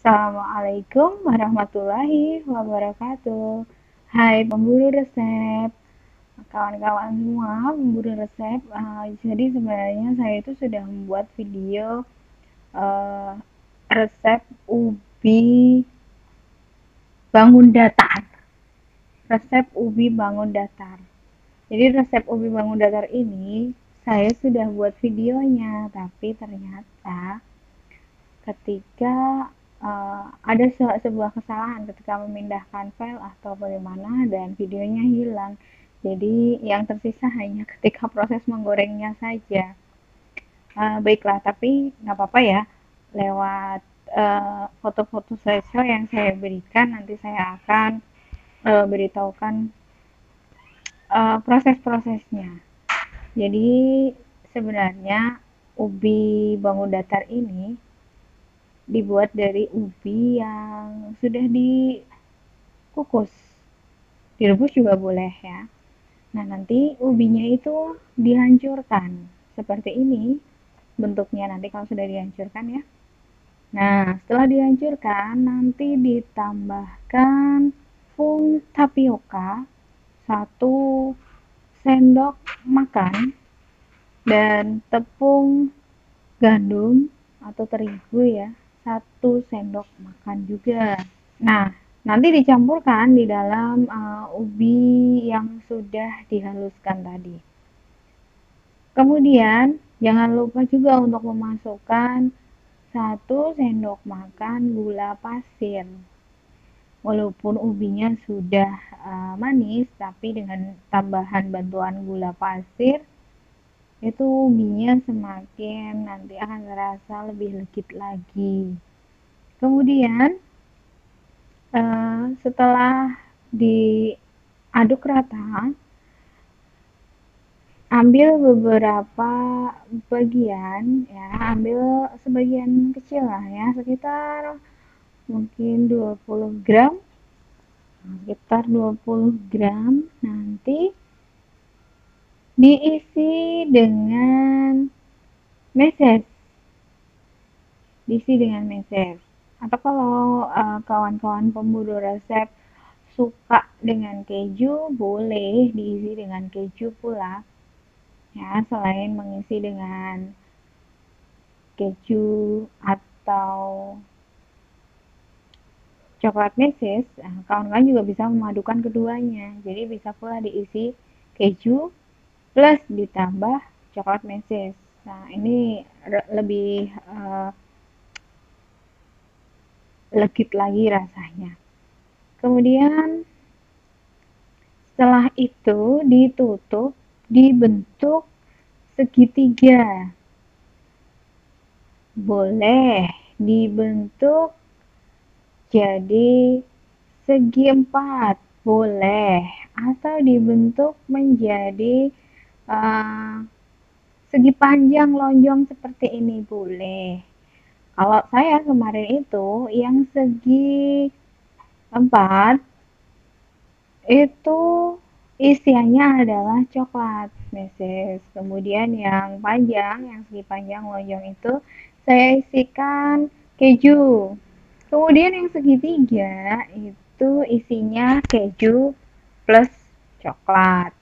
Assalamualaikum warahmatullahi wabarakatuh. Hai pemburu resep, kawan-kawan semua pemburu resep. Uh, jadi sebenarnya saya itu sudah membuat video uh, resep ubi bangun datar. Resep ubi bangun datar. Jadi resep ubi bangun datar ini saya sudah buat videonya, tapi ternyata ketika uh, ada se sebuah kesalahan ketika memindahkan file atau bagaimana dan videonya hilang. Jadi yang tersisa hanya ketika proses menggorengnya saja. Uh, baiklah tapi nggak apa-apa ya. Lewat uh, foto-foto uh, slideshow yang saya berikan nanti saya akan uh, beritahukan uh, proses-prosesnya. Jadi sebenarnya ubi bangun datar ini dibuat dari ubi yang sudah dikukus. Direbus juga boleh ya. Nah nanti ubinya itu dihancurkan. Seperti ini bentuknya. Nanti kalau sudah dihancurkan ya. Nah setelah dihancurkan nanti ditambahkan tepung tapioka satu sendok makan dan tepung gandum atau terigu ya satu sendok makan juga. Nah, nanti dicampurkan di dalam uh, ubi yang sudah dihaluskan tadi. Kemudian, jangan lupa juga untuk memasukkan satu sendok makan gula pasir. Walaupun ubinya sudah uh, manis, tapi dengan tambahan bantuan gula pasir, itu ubinya semakin nanti akan terasa lebih legit lagi. Kemudian uh, setelah diaduk rata ambil beberapa bagian ya ambil sebagian kecil lah ya sekitar mungkin 20 gram sekitar 20 gram nanti diisi dengan meses diisi dengan meses atau kalau kawan kawan-kawan pemburu resep suka dengan keju boleh diisi dengan keju pula. Ya selain mengisi dengan keju atau coklat meses nah, kawan-kawan juga bisa memadukan keduanya. Jadi bisa pula diisi keju plus ditambah coklat meses. Nah ini lebih uh, legit lagi rasanya. Kemudian setelah itu ditutup dibentuk segitiga. Boleh dibentuk jadi segi empat. Boleh. Atau dibentuk menjadi uh, segi panjang lonjong seperti ini boleh. Kalau saya kemarin itu yang segi empat itu isiannya adalah coklat meses. Kemudian yang panjang, yang segi panjang lonjong itu saya isikan keju. Kemudian yang segitiga itu isinya keju plus coklat.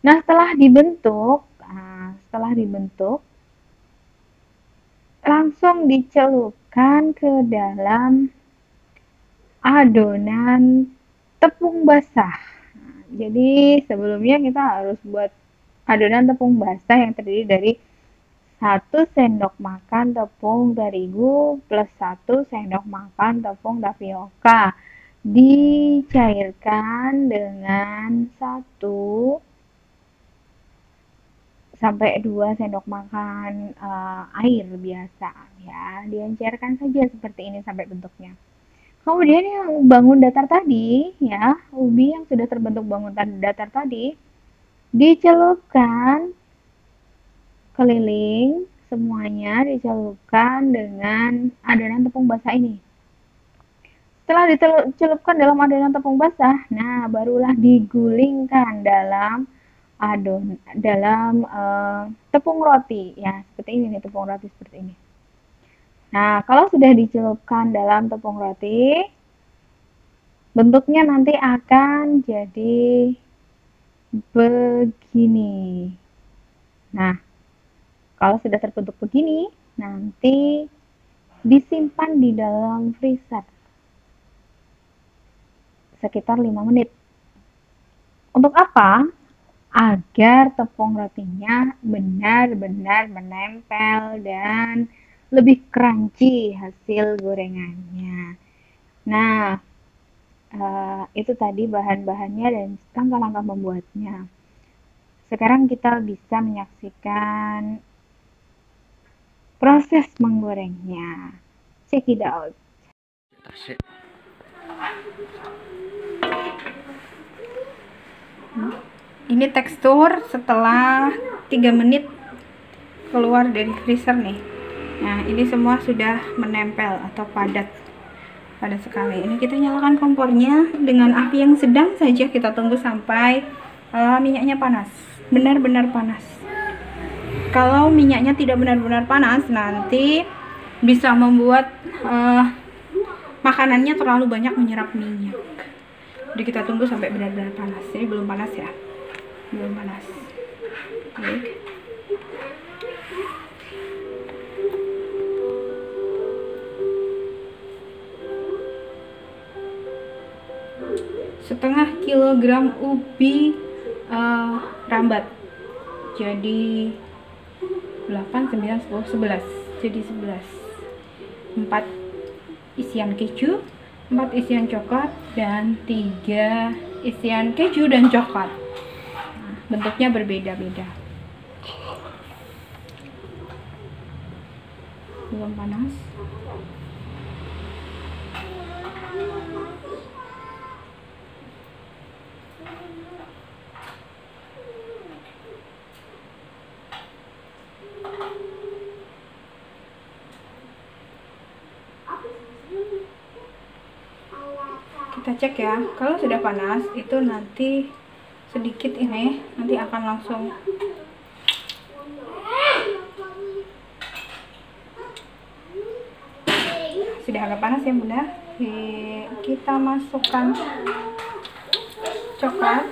Nah, setelah dibentuk, nah, setelah dibentuk, langsung dicelupkan ke dalam adonan tepung basah. Jadi sebelumnya kita harus buat adonan tepung basah yang terdiri dari satu sendok makan tepung terigu plus satu sendok makan tepung tapioka dicairkan dengan satu sampai 2 sendok makan uh, air biasa ya. Diencerkan saja seperti ini sampai bentuknya. Kemudian yang bangun datar tadi ya ubi yang sudah terbentuk bangun datar tadi dicelupkan keliling semuanya dicelupkan dengan adonan tepung basah ini. Setelah dicelupkan dalam adonan tepung basah nah barulah digulingkan dalam adon dalam uh, tepung roti ya seperti ini nih tepung roti seperti ini Nah, kalau sudah dicelupkan dalam tepung roti, bentuknya nanti akan jadi begini. Nah, kalau sudah terbentuk begini, nanti disimpan di dalam freezer sekitar 5 menit. Untuk apa? Agar tepung rotinya benar-benar menempel dan lebih crunchy hasil gorengannya. Nah, uh, itu tadi bahan-bahannya dan langkah-langkah membuatnya. Sekarang kita bisa menyaksikan proses menggorengnya. Check it out. Ini tekstur setelah 3 menit keluar dari freezer nih. Nah, ini semua sudah menempel atau padat. Padat sekali. Ini kita nyalakan kompornya dengan api yang sedang saja kita tunggu sampai uh, minyaknya panas. Benar-benar panas. Kalau minyaknya tidak benar-benar panas nanti bisa membuat uh, makanannya terlalu banyak menyerap minyak. Jadi kita tunggu sampai benar-benar panas. Ini belum panas ya belum panas. Baik setengah kilogram ubi uh, rambat. Jadi 8 9 10 11 jadi 11 4 isian keju 4 isian coklat dan 3 isian keju dan coklat bentuknya berbeda-beda. Belum panas. Kita cek ya. Kalau sudah panas itu nanti sedikit ini nanti akan langsung. Sudah agak panas ya bunda. Kita masukkan coklat.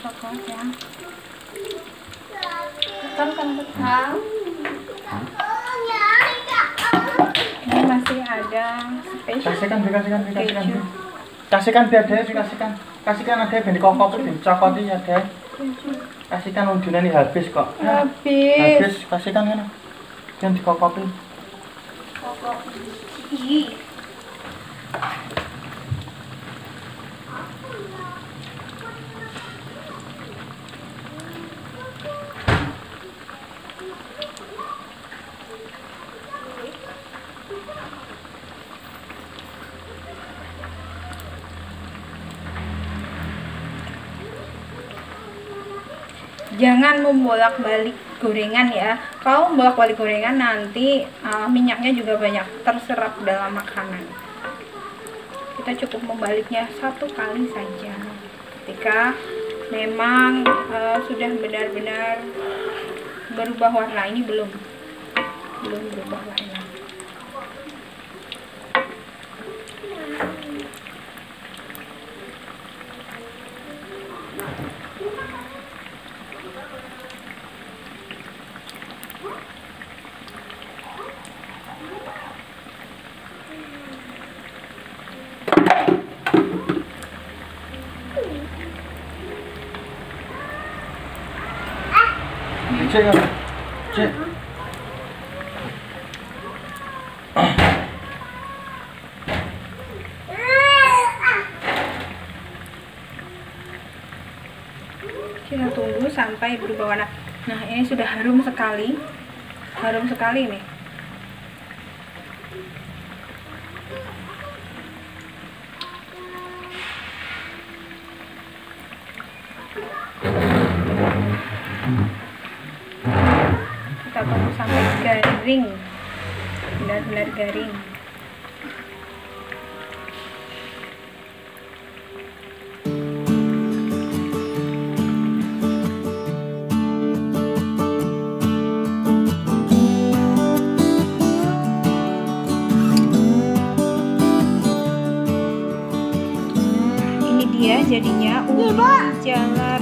Coklat ya. Kan kasihkan kasihkan kasihkan kasihkan. biar deh kasihkan. Kasihkan ada yang dikokok di cokot ya deh kasihkan udah ini habis kok. Habis. Habis kasihkan kan yang dikokokin kokok jangan membolak-balik gorengan ya. Kalau membolak-balik gorengan nanti uh, minyaknya juga banyak terserap dalam makanan. Kita cukup membaliknya satu kali saja. Ketika memang uh, sudah benar-benar berubah warna ini belum. Belum berubah warna kita tunggu sampai berubah warna. Nah ini sudah harum sekali. Harum sekali nih garing. Benar-benar garing. Ini dia jadinya. Iya, Ujung jalan.